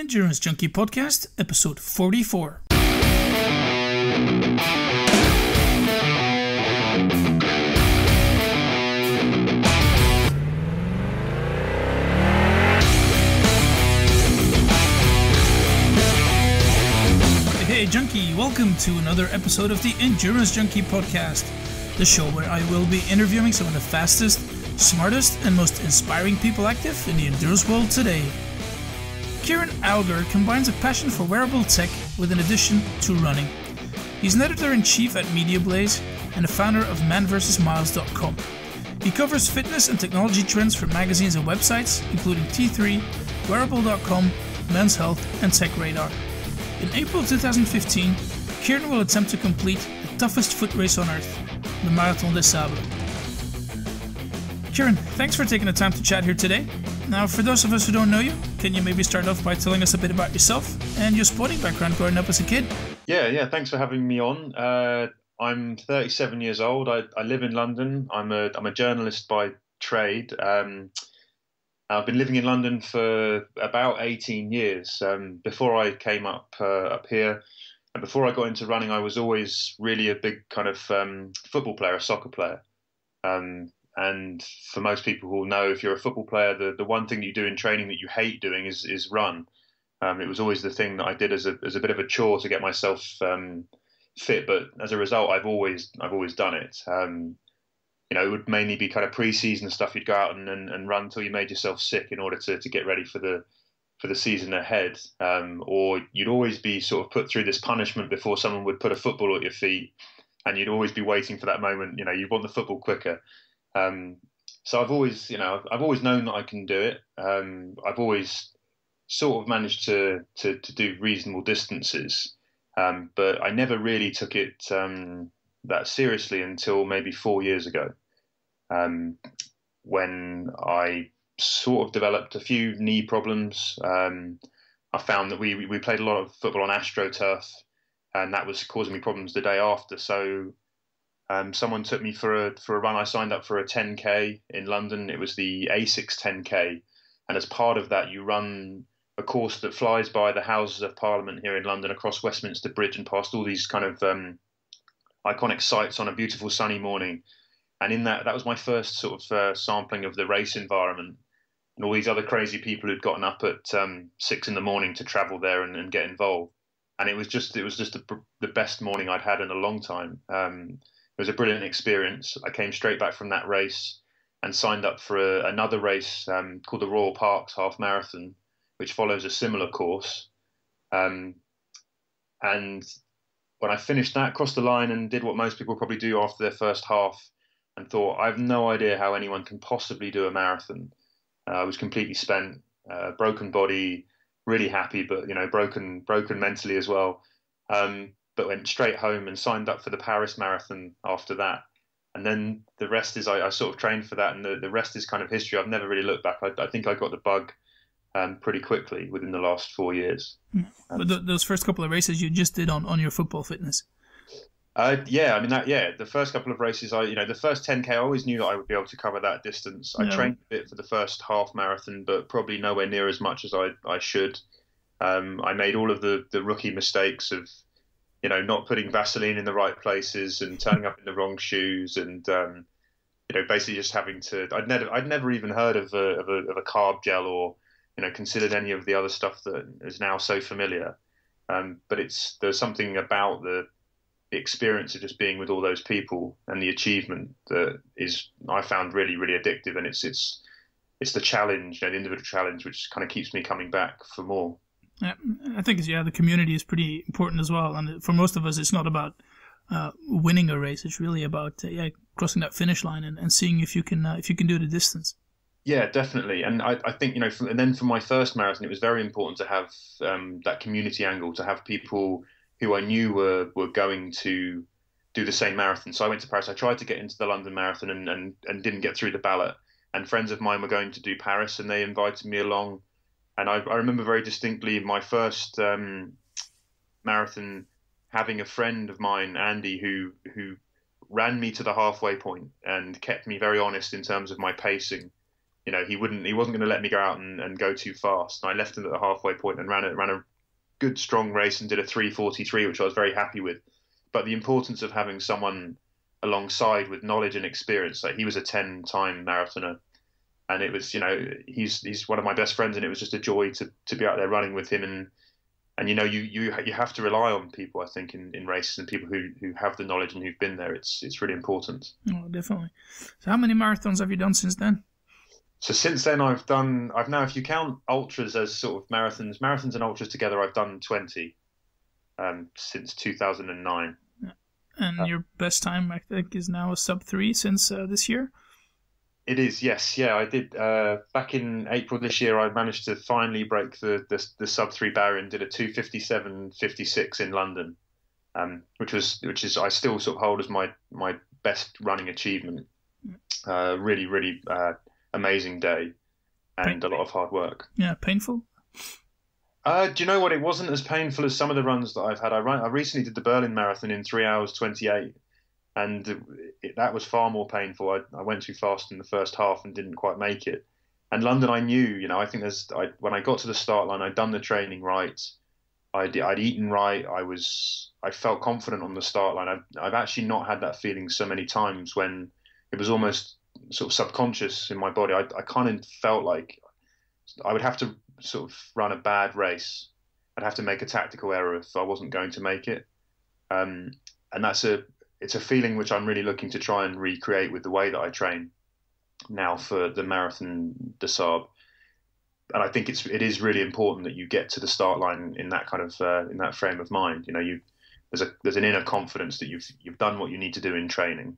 Endurance Junkie Podcast, episode 44. Hey, Junkie, welcome to another episode of the Endurance Junkie Podcast, the show where I will be interviewing some of the fastest, smartest, and most inspiring people active in the endurance world today. Kieran Alger combines a passion for wearable tech with an addition to running. He's an editor in chief at MediaBlaze and the founder of manvsmiles.com. He covers fitness and technology trends for magazines and websites, including T3, Wareable.com, Men's Health, and TechRadar. In April 2015, Kieran will attempt to complete the toughest foot race on earth, the Marathon des Sables. Kieran, thanks for taking the time to chat here today. Now, for those of us who don't know you, can you maybe start off by telling us a bit about yourself and your sporting background growing up as a kid? Yeah, yeah. Thanks for having me on. Uh, I'm 37 years old. I, I, live in London. I'm a I'm a journalist by trade. Um, I've been living in London for about 18 years. Um, before I came up uh, up here, and before I got into running, I was always really a big kind of um, football player, a soccer player. Um, and for most people who will know, if you're a football player, the, the one thing you do in training that you hate doing is is run. Um, it was always the thing that I did as a as a bit of a chore to get myself um, fit. But as a result, I've always I've always done it. Um, you know, it would mainly be kind of pre-season stuff. You'd go out and, and, and run until you made yourself sick in order to, to get ready for the for the season ahead. Um, or you'd always be sort of put through this punishment before someone would put a football at your feet, and you'd always be waiting for that moment. You know, you want the football quicker. Um, so I've always, you know, I've always known that I can do it. Um, I've always sort of managed to to, to do reasonable distances, um, but I never really took it um, that seriously until maybe four years ago um, when I sort of developed a few knee problems. Um, I found that we we played a lot of football on AstroTurf, and that was causing me problems the day after. So um, someone took me for a for a run. I signed up for a 10k in London. It was the A6 10k, and as part of that, you run a course that flies by the Houses of Parliament here in London, across Westminster Bridge, and past all these kind of um, iconic sites on a beautiful sunny morning. And in that that was my first sort of uh, sampling of the race environment. And all these other crazy people who'd gotten up at um, six in the morning to travel there and, and, get involved. And it was just it was just the, the best morning I'd had in a long time. Um, was a brilliant experience I came straight back from that race and signed up for a, another race um, called the Royal Parks Half Marathon which follows a similar course um, and when I finished that, crossed the line and did what most people probably do after their first half, and thought, I have no idea how anyone can possibly do a marathon. Uh, I was completely spent, uh, broken body, really happy, but you know, broken, broken mentally as well. Um, but went straight home and signed up for the Paris Marathon after that. And then the rest is I, I sort of trained for that, and the, the rest is kind of history. I've never really looked back. I, I think I got the bug um, pretty quickly within the last four years. Hmm. but the, those first couple of races you just did on, on your football fitness. Uh, yeah, I mean that. Yeah, the first couple of races, I you know the first 10k, I always knew that I would be able to cover that distance. I trained a bit for the first half marathon, but probably nowhere near as much as I I should. Um, I made all of the the rookie mistakes of, you know, not putting Vaseline in the right places and turning up in the wrong shoes, and um, you know, basically just having to. I'd never I'd never even heard of a of a, of a carb gel or you know considered any of the other stuff that is now so familiar. Um, but it's there's something about the the experience of just being with all those people and the achievement that is I found really really addictive and it's it's it's the challenge you know, the individual challenge which kind of keeps me coming back for more I think yeah the community is pretty important as well and for most of us it's not about uh, winning a race it's really about uh, yeah crossing that finish line and, and seeing if you can uh, if you can do the distance yeah, definitely, and I, I think you know, and then for my first marathon, it was very important to have um, that community angle, to have people who I knew were were going to do the same marathon. So I went to Paris. I tried to get into the London Marathon and, and, and didn't get through the ballot. And friends of mine were going to do Paris, and they invited me along. And I, I remember very distinctly my first um, marathon having a friend of mine, Andy, who who ran me to the halfway point and kept me very honest in terms of my pacing. you know, he wouldn't, he wasn't going to let me go out and, and go too fast. And I left him at the halfway point and ran ran a good strong race and did a 3:43, which I was very happy with. But the importance of having someone alongside with knowledge and experience, like he was a 10-time marathoner, and it was, you know, he's he's one of my best friends, and it was just a joy to to be out there running with him. And and you know you you you have to rely on people I think in, in races and people who, who have the knowledge and who've been there. It's it's really important. Oh definitely. So how many marathons have you done since then? So since then I've done I've now if you count ultras as sort of marathons marathons and ultras together I've done 20 um, since 2009 and uh, your best time I think is now a sub 3 since uh, this year it is, yes, yeah. I did uh, back in April this year. I managed to finally break the the, the sub three barrier and did a two fifty seven fifty six in London, um, which was which is I still sort of hold as my my best running achievement. Uh, really, really uh, amazing day, and Pain- a lot of hard work. Yeah, painful. Uh, do you know what? It wasn't as painful as some of the runs that I've had. I, I recently did the Berlin Marathon in three hours twenty eight, and it, that was far more painful. I, I, went too fast in the first half and didn't quite make it. And London, I knew, you know, I think there's I, when I got to the start line, I'd done the training right, I'd, I'd eaten right, I was I felt confident on the start line. I've, I've actually not had that feeling so many times when it was almost sort of subconscious in my body. I, I kind of felt like I would have to sort of run a bad race. I'd have to make a tactical error if I wasn't going to make it. Um, and that's a it's a feeling which I'm really looking to try and recreate with the way that I train now for the marathon des Sables. And I think it's it is really important that you get to the start line in that kind of uh, in that frame of mind. You know, you there's a there's an inner confidence that you've you've done what you need to do in training,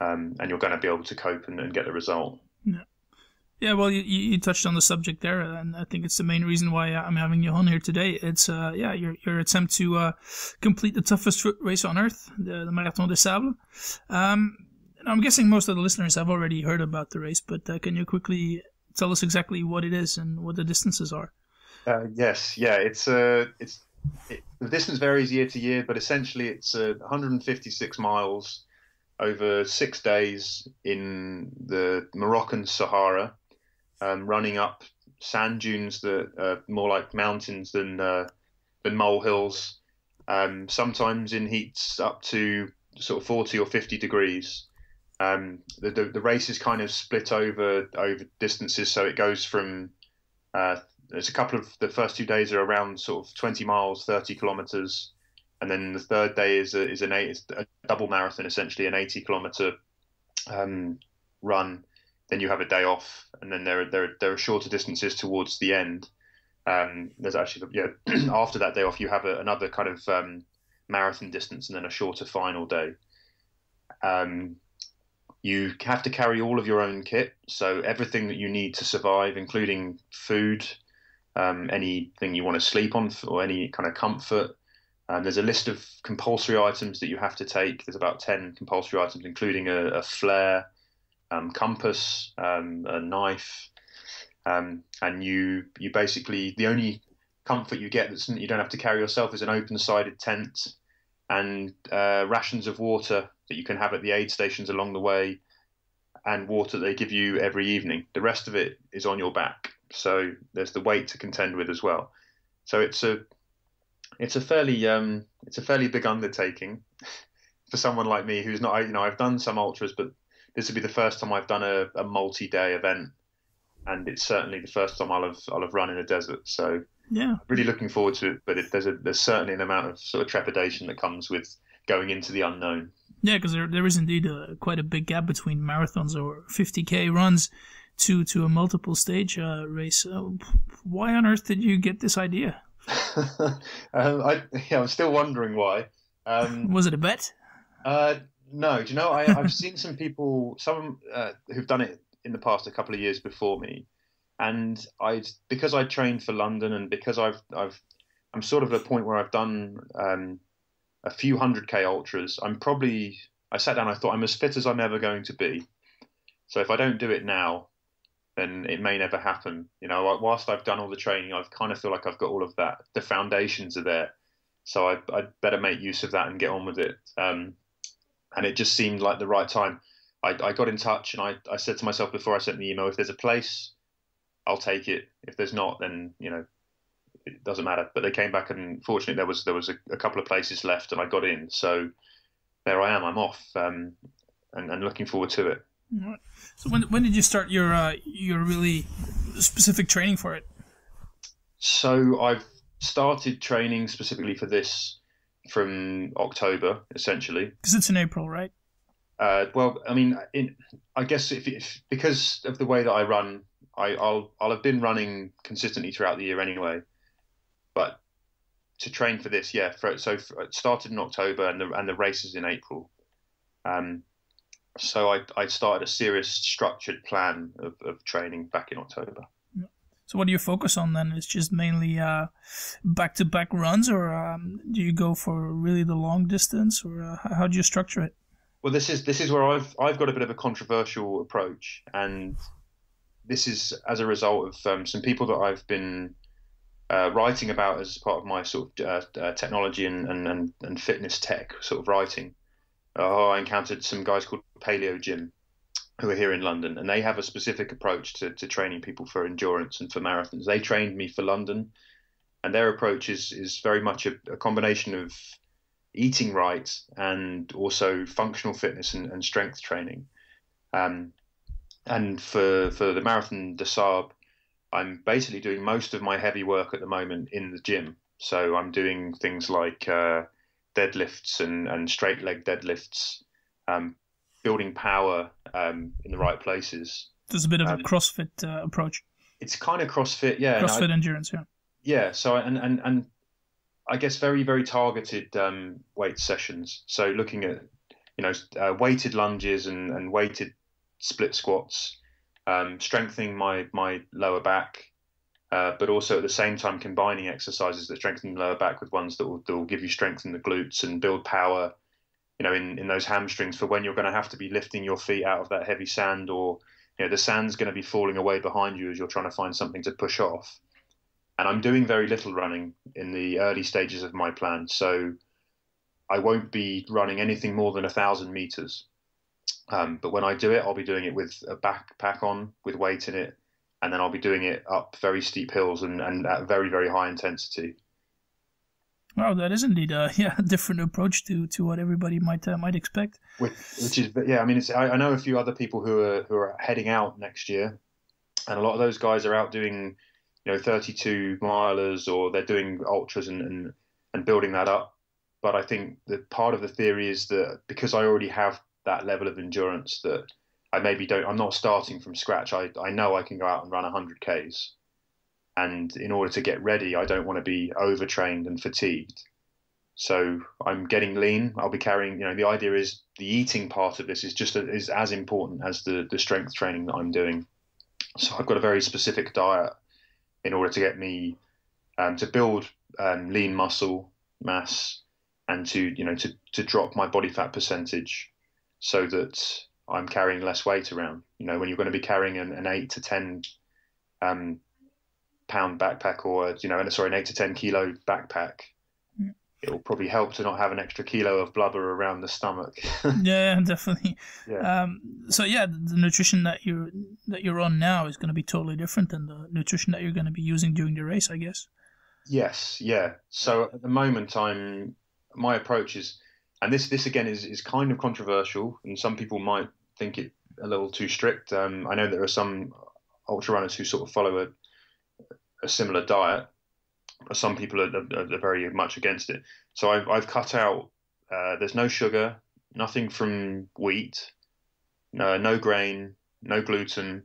um, and you're going to be able to cope and, and get the result. Yeah. Yeah, well, you, you touched on the subject there, and I think it's the main reason why I'm having you on here today. It's uh, yeah, your your attempt to uh, complete the toughest race on earth, the, the Marathon des Sables. Um, I'm guessing most of the listeners have already heard about the race, but uh, can you quickly tell us exactly what it is and what the distances are? Uh, yes, yeah, it's uh, it's it, the distance varies year to year, but essentially it's uh, 156 miles over six days in the Moroccan Sahara um, running up sand dunes that are more like mountains than uh, than molehills. Um, sometimes in heats up to sort of 40 or 50 degrees. Um, the, the, the race is kind of split over over distances, so it goes from uh, there's a couple of the first two days are around sort of 20 miles, 30 kilometers, and then the third day is a, is an eight, a double marathon, essentially an 80 kilometer um, run then you have a day off, and then there are, there are, there are shorter distances towards the end. Um, there's actually yeah after that day off you have a, another kind of um, marathon distance and then a shorter final day. Um, you have to carry all of your own kit, so everything that you need to survive, including food, um, anything you want to sleep on, or any kind of comfort. Um, there's a list of compulsory items that you have to take. There's about ten compulsory items, including a, a flare, um, compass, um, a knife, um, and you you basically the only comfort you get that you don't have to carry yourself is an open-sided tent and uh, rations of water that you can have at the aid stations along the way, and water they give you every evening. The rest of it is on your back, so there's the weight to contend with as well. So it's a it's a fairly um, it's a fairly big undertaking for someone like me who's not you know I've done some ultras, but this will be the first time I've done a, a multi-day event, and it's certainly the first time I'll have I'll have run in a desert. So yeah, really looking forward to it. But it, there's a there's certainly an amount of sort of trepidation that comes with going into the unknown. Yeah, because there, there is indeed a, quite a big gap between marathons or 50k runs to to a multiple stage uh, race. Uh, why on earth did you get this idea? um, I, yeah, I'm still wondering why. Um, was it a bet? Uh, no, do you know? I, have seen some people, some uh, who've done it in the past a couple of years before me, and I because I trained for London and because I've I've I'm sort of at a point where I've done um, a few hundred k ultras. I'm probably I sat down. I thought I'm as fit as I'm ever going to be. So if I don't do it now, then it may never happen. You know, whilst I've done all the training, I've kind of feel like I've got all of that. The foundations are there, so I, would better make use of that and get on with it. Um, and it just seemed like the right time. I, I got in touch and I, I said to myself before I sent the email, if there's a place, I'll take it. If there's not, then you know, it doesn't matter. But they came back and fortunately there was there was a, a couple of places left and I got in. So there I am. I'm off um, and, and looking forward to it. So when when did you start your uh, your really specific training for it? So I've started training specifically for this from October, essentially. Because it's in April, right? Uh, well, I mean, in, I guess if, if, because of the way that I run, I, will I'll have been running consistently throughout the year anyway. But to train for this, yeah, for, so for, it started in October and the and the race is in April. Um, so I I started a serious structured plan of, of training back in October. So what do you focus on then? It's just mainly back to back runs, or um, do you go for really the long distance, or uh, how do you structure it? Well, this is this is where I've I've got a bit of a controversial approach, and this is as a result of um, some people that I've been uh, writing about as part of my sort of uh, uh, technology and, and, and, fitness tech sort of writing. Uh, I encountered some guys called Paleo Gym who are here in London, and they have a specific approach to, to training people for endurance and for marathons. They trained me for London, and their approach is is very much a, a combination of eating right and also functional fitness and, and strength training. Um, and for for the marathon des Sables, I'm basically doing most of my heavy work at the moment in the gym. So I'm doing things like uh, deadlifts and, and straight leg deadlifts, um, building power um, in the right places. There's a bit of um, a CrossFit uh, approach. It's kind of CrossFit, yeah. CrossFit I, endurance, yeah. Yeah. So and and and I guess very very targeted um, weight sessions. So looking at you know uh, weighted lunges and, and weighted split squats, um, strengthening my my lower back, uh, but also at the same time combining exercises that strengthen the lower back with ones that will, that will give you strength in the glutes and build power you know, in, in those hamstrings for when you're going to have to be lifting your feet out of that heavy sand or, you know, the sand's going to be falling away behind you as you're trying to find something to push off. And I'm doing very little running in the early stages of my plan. So I won't be running anything more than a thousand meters. Um, but when I do it, I'll be doing it with a backpack on, with weight in it, and then I'll be doing it up very steep hills and, and at very, very high intensity. Wow, that is indeed a yeah different approach to, to what everybody might uh, might expect. Which, is yeah, I mean, I, I, know a few other people who are who are heading out next year, and a lot of those guys are out doing, you know, 32 milers or they're doing ultras and, and and building that up. But I think that part of the theory is that because I already have that level of endurance, that I maybe don't. I'm not starting from scratch. I I know I can go out and run 100 k's and in order to get ready, I don't want to be overtrained and fatigued. So I'm getting lean. I'll be carrying. You know, the idea is the eating part of this is just a, is as important as the the strength training that I'm doing. So I've got a very specific diet in order to get me um, to build um, lean muscle mass and to you know to to drop my body fat percentage so that I'm carrying less weight around. You know, when you're going to be carrying an, an eight to ten um, pound backpack or you know, sorry, an eight to ten kilo backpack, mm. it will probably help to not have an extra kilo of blubber around the stomach. yeah, definitely. Yeah. Um, so yeah, the nutrition that you're that you're on now is going to be totally different than the nutrition that you're going to be using during the race, I guess. Yes. Yeah. So at the moment, I'm my approach is, and this this again is is kind of controversial, and some people might think it a little too strict. Um, I know there are some ultra runners who sort of follow a a similar diet. But Some people are, are, are very much against it. So I've, I've cut out. Uh, there's no sugar, nothing from wheat, no, no grain, no gluten,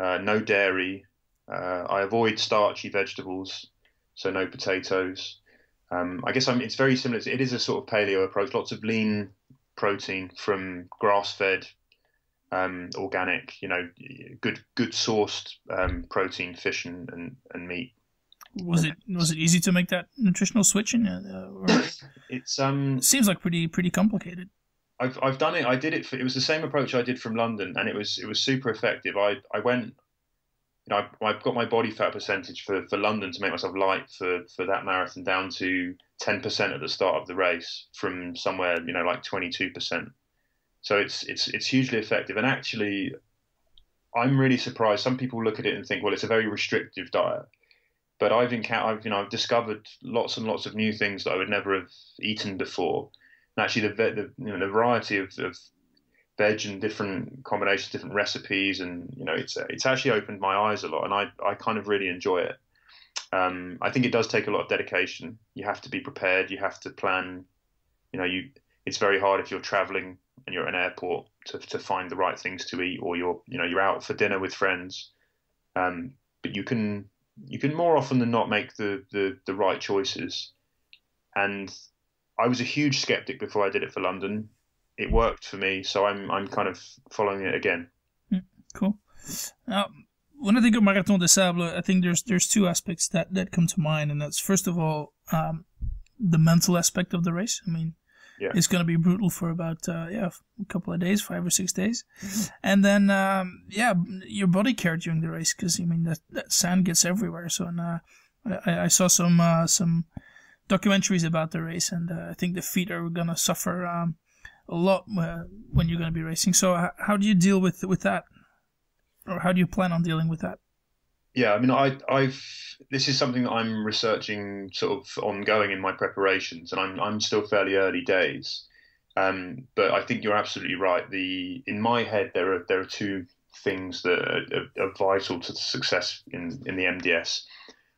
uh, no dairy. Uh, I avoid starchy vegetables, so no potatoes. Um, I guess I'm, it's very similar. It is a sort of paleo approach. Lots of lean protein from grass-fed um, organic, you know, good good sourced um, protein, fish and, and, and, meat. Was it was it easy to make that nutritional switch? In, uh, it's um it seems like pretty pretty complicated. I've I've done it. I did it. For, it was the same approach I did from London, and it was it was super effective. I I went, you know, I, I've got my body fat percentage for, for London to make myself light for for that marathon down to ten percent at the start of the race from somewhere you know like twenty two percent So it's it's it's hugely effective. And actually, I'm really surprised. Some people look at it and think, well, it's a very restrictive diet. But I've encountered, I've, you know, I've discovered lots and lots of new things that I would never have eaten before. And actually, the the, you know, the variety of, of veg and different combinations, different recipes, and you know, it's it's actually opened my eyes a lot, and I I kind of really enjoy it. Um, I think it does take a lot of dedication. You have to be prepared. You have to plan. You know, you it's very hard if you're traveling and you're at an airport to, to find the right things to eat, or you're you know you're out for dinner with friends. Um, but you can you can more often than not make the, the the right choices. And I was a huge skeptic before I did it for London. It worked for me, so I'm I'm kind of following it again. Mm, cool. Now, when I think of Marathon des Sables, I think there's there's two aspects that, that come to mind, and that's first of all um, the mental aspect of the race. I mean, yeah. it's going to be brutal for about uh, yeah a couple of days, five or six days, mm-hmm. and then um, yeah your body care during the race because I mean that, that sand gets everywhere. So and, uh, I, I, saw some uh, some documentaries about the race, and uh, I think the feet are going to suffer um, a lot uh, when you're going to be racing. So how do you deal with with that? or how do you plan on dealing with that? Yeah, I mean, I, I've this is something that I'm researching sort of ongoing in my preparations, and I'm I'm still fairly early days. Um, but I think you're absolutely right. The in my head there are there are two things that are, are, vital to the success in in the MDS,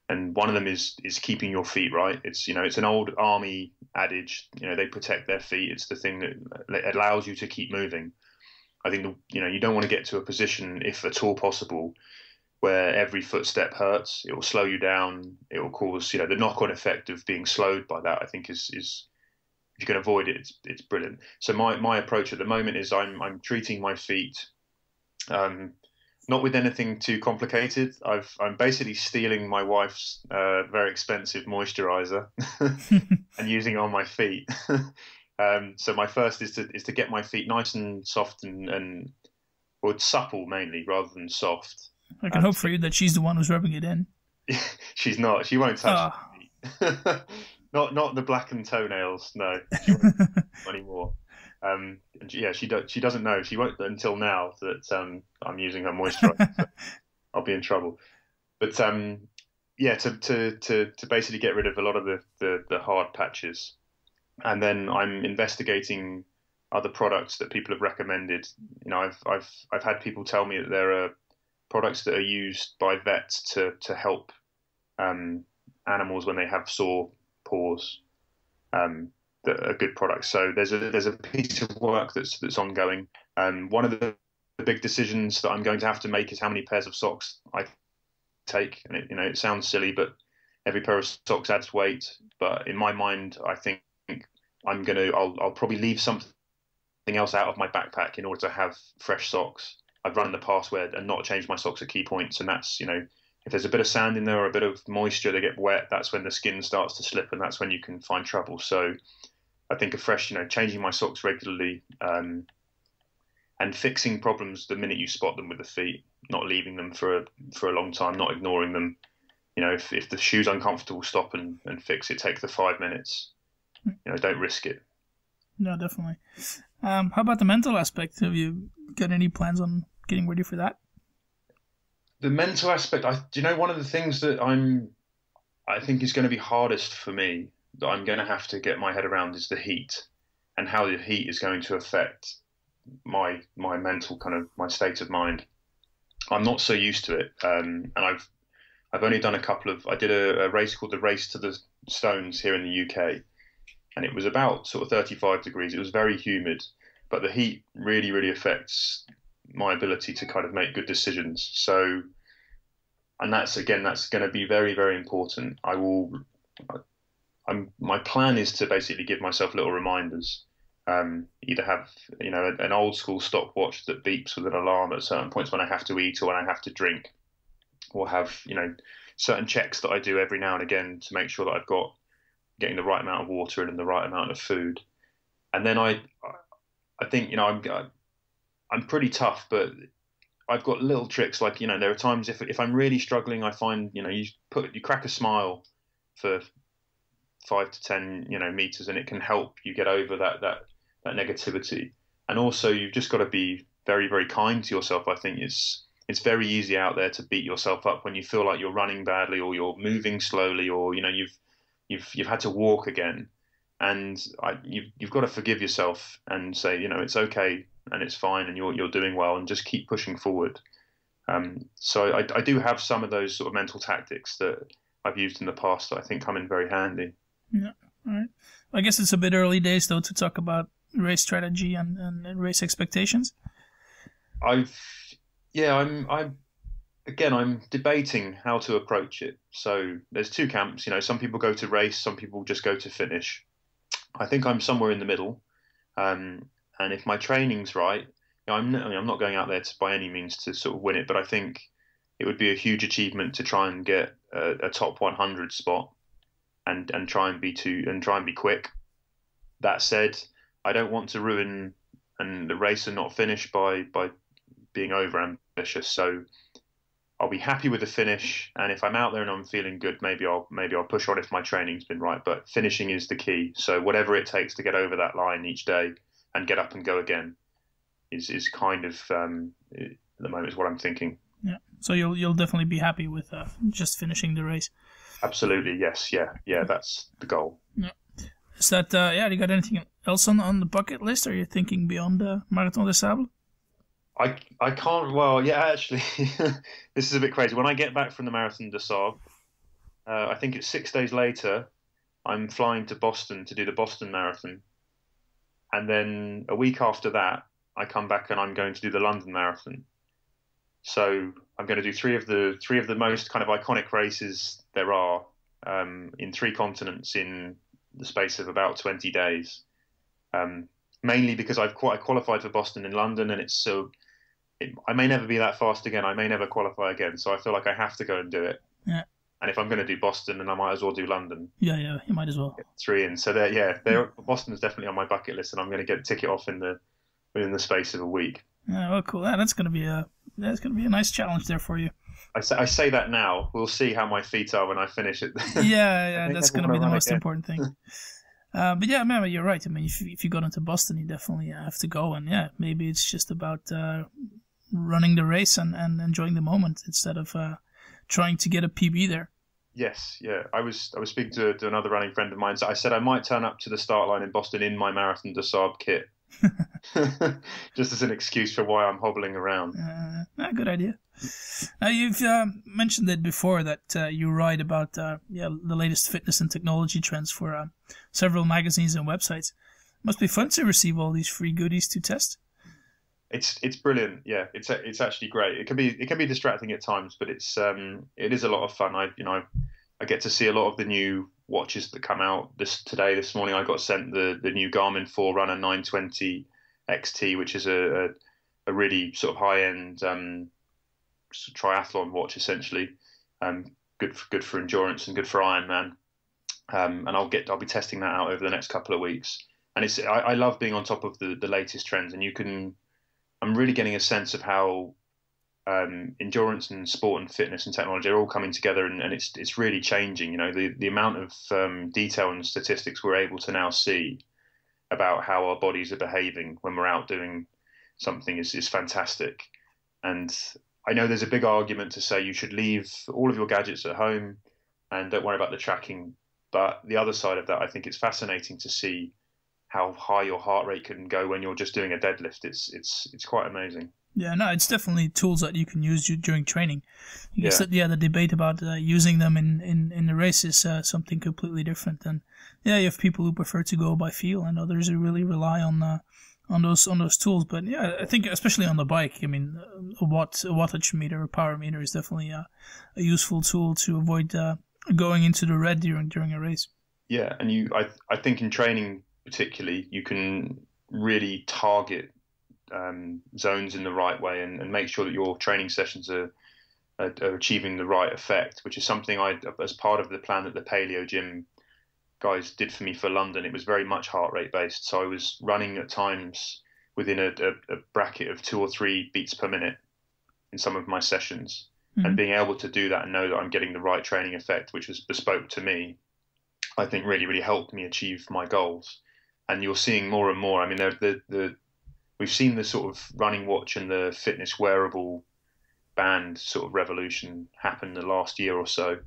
and one of them is is keeping your feet right. It's you know it's an old army adage. You know they protect their feet. It's the thing that allows you to keep moving. I think you know you don't want to get to a position, if at all possible, where every footstep hurts. It will slow you down. It will cause you know the knock-on effect of being slowed by that. I think is is if you can avoid it, it's it's brilliant. So my my approach at the moment is I'm I'm treating my feet. Um, not with anything too complicated. I've, I'm basically stealing my wife's uh, very expensive moisturizer and using it on my feet. Um, so my first is to is to get my feet nice and soft and and or supple mainly rather than soft. I can hope for you that she's the one who's rubbing it in. she's not. She won't touch oh. not not the blackened toenails. No, she won't anymore. Um, yeah, she do, she doesn't know. She won't until now that um, I'm using her moisturizer. so I'll be in trouble. But um, yeah, to, to to to basically get rid of a lot of the, the, the hard patches and then I'm investigating other products that people have recommended. You know, I've I've I've had people tell me that there are products that are used by vets to to help um, animals when they have sore paws. Um, that are good products. So there's a there's a piece of work that's that's ongoing. Um, one of the, big decisions that I'm going to have to make is how many pairs of socks I take. And it, you know, it sounds silly, but every pair of socks adds weight. But in my mind, I think I'm going to, I'll, I'll probably leave something else out of my backpack in order to have fresh socks. I've run the password and not changed my socks at key points, and that's you know if there's a bit of sand in there or a bit of moisture, they get wet. That's when the skin starts to slip, and that's when you can find trouble. So I think a fresh, you know, changing my socks regularly um, and fixing problems the minute you spot them with the feet, not leaving them for a for a long time, not ignoring them. You know, if, if the shoe's uncomfortable, stop and, and fix it. Take the five minutes you know, don't risk it. No, definitely. Um, how about the mental aspect? Have you got any plans on getting ready for that? The mental aspect, I do you know one of the things that I'm, I think is going to be hardest for me that I'm going to have to get my head around is the heat, and how the heat is going to affect my my mental kind of my state of mind. I'm not so used to it, um, and I've I've only done a couple of. I did a, a race called the Race to the Stones here in the UK, and it was about sort of 35 degrees. It was very humid, but the heat really, really affects my ability to kind of make good decisions. So, and that's again, that's going to be very, very important. I will. I'm, my plan is to basically give myself little reminders. Um, either have you know an old school stopwatch that beeps with an alarm at certain points when I have to eat or when I have to drink, or have you know certain checks that I do every now and again to make sure that I've got getting the right amount of water in and the right amount of food. And then I, I think you know I'm I'm pretty tough, but I've got little tricks like you know there are times if if I'm really struggling, I find you know you put you crack a smile for five to ten you know meters, and it can help you get over that that that negativity. and also you've just got to be very very kind to yourself. I think it's it's very easy out there to beat yourself up when you feel like you're running badly or you're moving slowly or you know you've you've you've had to walk again, and I, you've you've got to forgive yourself and say you know it's okay and it's fine and you're you're doing well and just keep pushing forward. Um, so I, I do have some of those sort of mental tactics that I've used in the past that I think come in very handy. Yeah. All right. I guess it's a bit early days though to talk about race strategy and, and race expectations. I've yeah, I'm I'm again I'm debating how to approach it. So there's two camps. You know, some people go to race, some people just go to finish. I think I'm somewhere in the middle. Um, and if my training's right, I'm mean, I'm not going out there to, by any means to sort of win it, but I think it would be a huge achievement to try and get a, a top 100 spot and and try and be too and try and be quick. That said, I don't want to ruin and the race and not finish by by being over ambitious. So I'll be happy with the finish, and if I'm out there and I'm feeling good, maybe I'll maybe I'll push on if my training's been right. But finishing is the key. So whatever it takes to get over that line each day and get up and go again is is kind of um, at the moment is what I'm thinking. Yeah. So you'll you'll definitely be happy with uh, just finishing the race. Absolutely. Yes. Yeah. Yeah. That's the goal. Yeah. Is that uh, yeah? You got anything else on on the bucket list? Are you thinking beyond the Marathon des Sables? I I can't. Well, yeah, actually, this is a bit crazy. When I get back from the Marathon des Sables, uh, I think it's six days later. I'm flying to Boston to do the Boston Marathon, and then a week after that, I come back and I'm going to do the London Marathon. So I'm going to do three of the three of the most kind of iconic races there are um, in three continents in the space of about 20 days. Um, mainly because I've quite qualified for Boston in London, and it's so it, I may never be that fast again. I may never qualify again, so I feel like I have to go and do it. Yeah. And if I'm going to do Boston, then I might as well do London. Yeah, yeah, you might as well. Get three in. So there, yeah, there. Boston is definitely on my bucket list, and I'm going to get a ticket off in the within the space of a week. Yeah, well, cool. Yeah, that's going to be a that's going to be a nice challenge there for you. I say, I say that now. We'll see how my feet are when I finish it. yeah, yeah, that's going to be the most again. important thing. Uh, but yeah, man, you're right. I mean, if, if you go into Boston, you definitely have to go. And yeah, maybe it's just about uh, running the race and, and enjoying the moment instead of uh, trying to get a PB there. Yes, yeah. I was I was speaking to, to another running friend of mine. So I said I might turn up to the start line in Boston in my Marathon Sables kit, just as an excuse for why I'm hobbling around. Uh, good idea. Now you've uh, mentioned it before that uh, you write about uh, yeah the latest fitness and technology trends for uh, several magazines and websites. Must be fun to receive all these free goodies to test. It's it's brilliant. Yeah, it's it's actually great. It can be it can be distracting at times, but it's um it is a lot of fun. I you know I get to see a lot of the new watches that come out this today. This morning I got sent the the new Garmin Forerunner 920 XT, which is a a, a really sort of high end um, triathlon watch essentially. Um, good for, good for endurance and good for Ironman. Um, and I'll get I'll be testing that out over the next couple of weeks. And it's I, I love being on top of the, the latest trends, and you can. I'm really getting a sense of how um, endurance and sport and fitness and technology are all coming together, and, and it's it's really changing. You know, the the amount of um, detail and statistics we're able to now see about how our bodies are behaving when we're out doing something is is fantastic. And I know there's a big argument to say you should leave all of your gadgets at home and don't worry about the tracking. But the other side of that, I think it's fascinating to see how high your heart rate can go when you're just doing a deadlift. It's it's it's quite amazing. Yeah, no, it's definitely tools that you can use during training. yeah. That, yeah, the debate about uh, using them in, in, in the race is uh, something completely different. And yeah, you have people who prefer to go by feel, and others who really rely on uh, on those on those tools. But yeah, I think especially on the bike, I mean, a watt a wattage meter, a power meter is definitely a, a useful tool to avoid uh, going into the red during during a race. Yeah, and you, I I think in training particularly, you can really target um, zones in the right way and, and, make sure that your training sessions are, are, are achieving the right effect, which is something I, as part of the plan that the Paleo Gym guys did for me for London, it was very much heart rate based. So I was running at times within a, a, a bracket of two or three beats per minute in some of my sessions. Mm-hmm. And being able to do that and know that I'm getting the right training effect, which was bespoke to me, I think really, really helped me achieve my goals. And you're seeing more and more. I mean, the the we've seen the sort of running watch and the fitness wearable band sort of revolution happen the last year or so.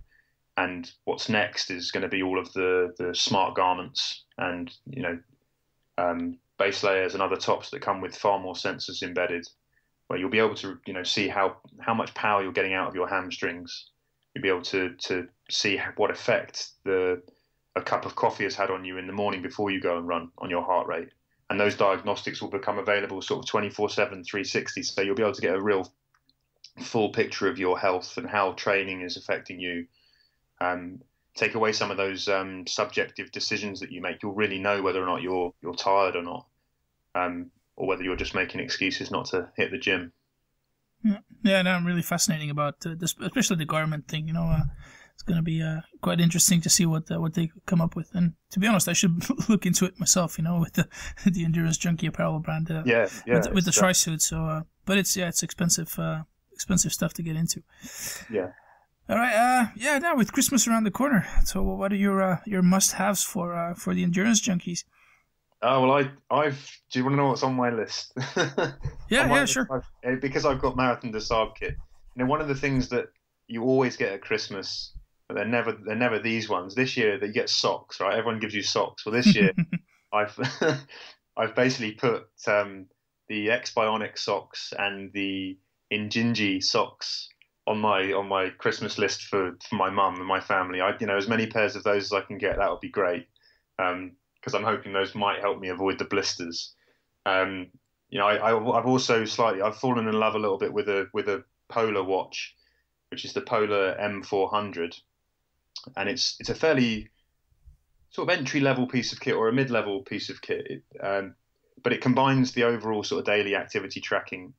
And what's next is going to be all of the, the smart garments and you know um, base layers and other tops that come with far more sensors embedded, where you'll be able to you know see how how much power you're getting out of your hamstrings. You'll be able to to see what effect the a cup of coffee has had on you in the morning before you go and run on your heart rate. And those diagnostics will become available sort of 24 7, 360. So you'll be able to get a real full picture of your health and how training is affecting you. Um, take away some of those um, subjective decisions that you make. You'll really know whether or not you're you're tired or not, um, or whether you're just making excuses not to hit the gym. Yeah, no, I'm really fascinating about uh, this, especially the garment thing. You know, uh, it's going to be uh, quite interesting to see what uh, what they come up with. And to be honest, I should look into it myself. You know, with the the endurance junkie apparel brand. Uh, yeah, yeah, with, with the tri suit. So, uh, but it's yeah, it's expensive, uh, expensive stuff to get into. Yeah. All right. Uh, yeah. Now with Christmas around the corner, so what are your uh, your must haves for uh, for the endurance junkies? Oh well, I I've. Do you want to know what's on my list? yeah, on yeah, list, sure. I've, because I've got Marathon des Sables kit. You know, one of the things that you always get at Christmas but they're never they're never these ones. This year that you get socks, right? Everyone gives you socks. Well, this year I've I've basically put um, the X Bionic socks and the Injinji socks on my on my Christmas list for, for my mum and my family. I you know as many pairs of those as I can get. That would be great because um, I'm hoping those might help me avoid the blisters. Um, you know, I, I, I've also slightly I've fallen in love a little bit with a with a Polar watch, which is the Polar M400 and it's it's a fairly sort of entry level piece of kit or a mid level piece of kit, um, but it combines the overall sort of daily activity tracking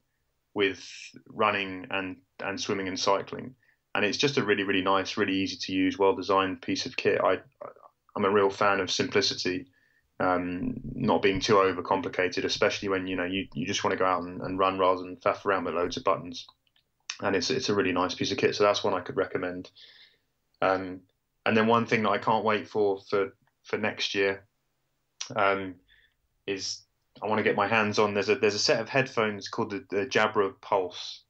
with running and and swimming and cycling, and it's just a really really nice, really easy to use, well designed piece of kit. I I'm a real fan of simplicity. Um, not being too overcomplicated, especially when you know you, you just want to go out and, and run rather than faff around with loads of buttons. And it's it's a really nice piece of kit, so that's one I could recommend. Um, and then one thing that I can't wait for for for next year um, is I want to get my hands on. There's a there's a set of headphones called the, the Jabra Pulse,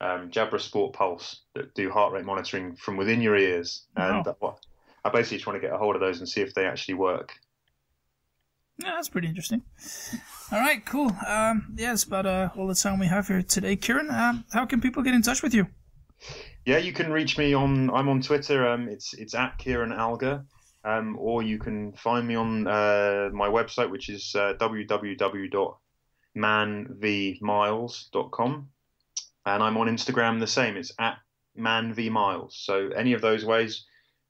um, Jabra Sport Pulse that do heart rate monitoring from within your ears, and I, I basically just want to get a hold of those and see if they actually work. Yeah, that's pretty interesting. All right, cool. Um, yeah, it's about uh, all the time we have here today. Kieran, um, how can people get in touch with you? Yeah, you can reach me on. I'm on Twitter. Um, it's it's at Kieran Alger, um, or you can find me on uh, my website, which is uh, www.manvmiles.com, and I'm on Instagram the same. It's at manvmiles. So any of those ways,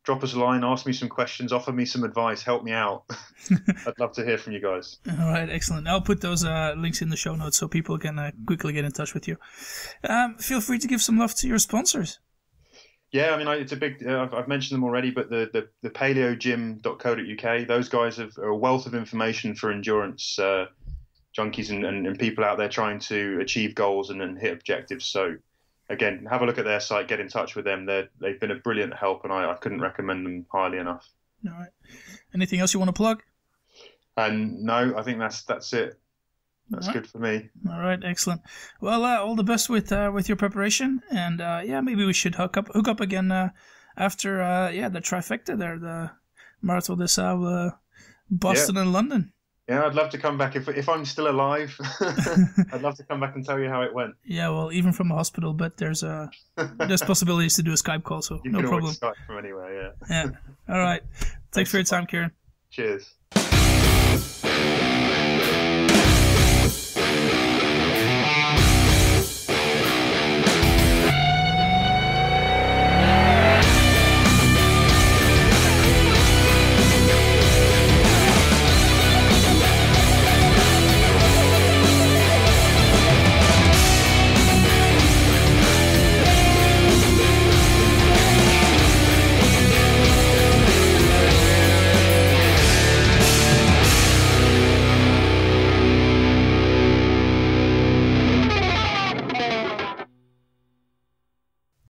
drop us a line, ask me some questions, offer me some advice, help me out. I'd love to hear from you guys. All right, excellent. I'll put those uh, links in the show notes so people can uh, quickly get in touch with you. Um, feel free to give some love to your sponsors. Yeah, I mean, it's a big. Uh, I've, I've, mentioned them already, but the the, the paleogym.co.uk, those guys have a wealth of information for endurance uh, junkies and, and, and, people out there trying to achieve goals and, and hit objectives. So again, have a look at their site, get in touch with them. They're, they've been a brilliant help, and I, I couldn't recommend them highly enough. All right. Anything else you want to plug? And no, I think that's that's it. That's right. good for me. All right, excellent. Well, uh, all the best with uh, with your preparation, and uh, yeah, maybe we should hook up hook up again uh, after uh, yeah the trifecta there, the Marathon des Sables, uh, Boston, yeah. and London. Yeah, I'd love to come back if if I'm still alive. I'd love to come back and tell you how it went. Yeah, well, even from a hospital, but there's a there's possibilities to do a Skype call, so you no problem. Skype from anywhere, yeah. Yeah. All right. Thanks, Thanks for your time, Kieran. Cheers.